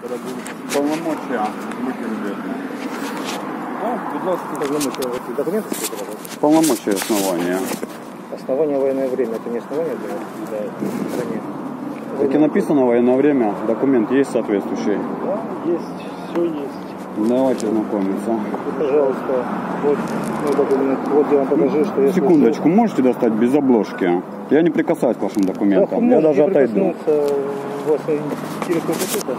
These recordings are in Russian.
Полномочия выкинули. Ну, будь ласка, документы Полномочия основания. Основание военное время. Это не основание для, для стране. Как и написано военное время, документ есть соответствующий. Да, есть, все есть. Давайте знакомиться. Пожалуйста, вот мой документ. Вот я вам покажу, что я Секундочку, можете достать без обложки? Я не прикасаюсь к вашим документам. Я даже отойду. Вас какой-то?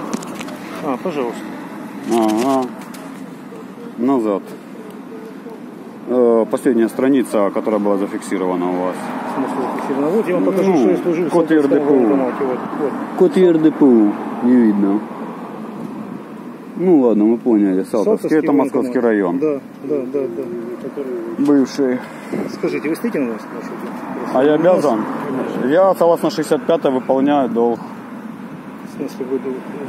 А, пожалуйста. Ага. Назад. Э, Последняя страница, которая была зафиксирована у вас. В смысле зафиксировано? Вот я вам покажу, Ну, что я служил код РДПУ. Вот, вот. Код ЕРДПУ не видно. Ну ладно, мы поняли. Салтовский, Салтовский это Московский военкомат. район. Да, да, да, да. Который... Бывший. Скажите, вы нас? маршруте? А я обязан? Я, согласно 65 выполняю долг. В смысле, вы,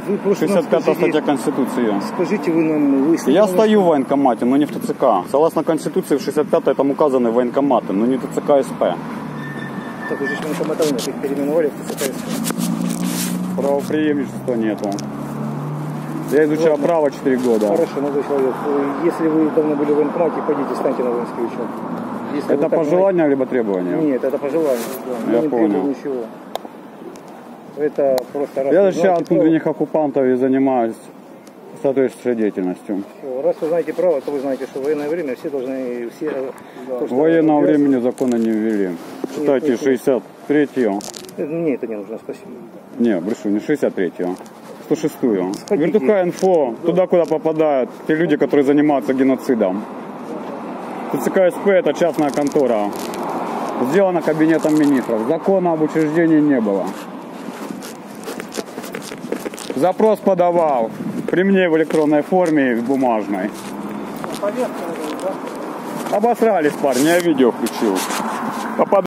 вы просто нам 65 скажите, статья Конституции. скажите, вы нам... Стоите Я нас? стою в военкомате, но не в ТЦК. Согласно Конституции, в 65 там указаны военкоматы, но не ТЦК СП. Так, уже военкоматов нет, их переименовали в ТЦКС. Правоприемничества нету. Я изучал Ладно. право 4 года. Хорошо, молодой человек. э, Если вы давно были в военкомате, пойдите, станьте на воинский учет. Если вы Это так пожелание либо требование? Нет, это пожелание. Да. Я Мы не понял. требуем ничего. Это просто раз Я защищаю от внутренних оккупантов и занимаюсь соответствующей деятельностью. Раз вы знаете право, то вы знаете, что в военное время все должны... Все, э, то, Военного обязаны- времени закона не ввели. Читайте нет, нет. 63-ю. Э, Мне это не нужно, спасибо. Не, брешу, не 63-ю. 106-ю. Сходите. Вертуха инфо, туда, куда попадают те люди, которые занимаются геноцидом. ТЦК СП это частная контора. Сделано кабинетом министров. Закона об учреждении не было. Запрос подавал. При мне в электронной форме в бумажной. Обосрались парни, я видео включил. Попад-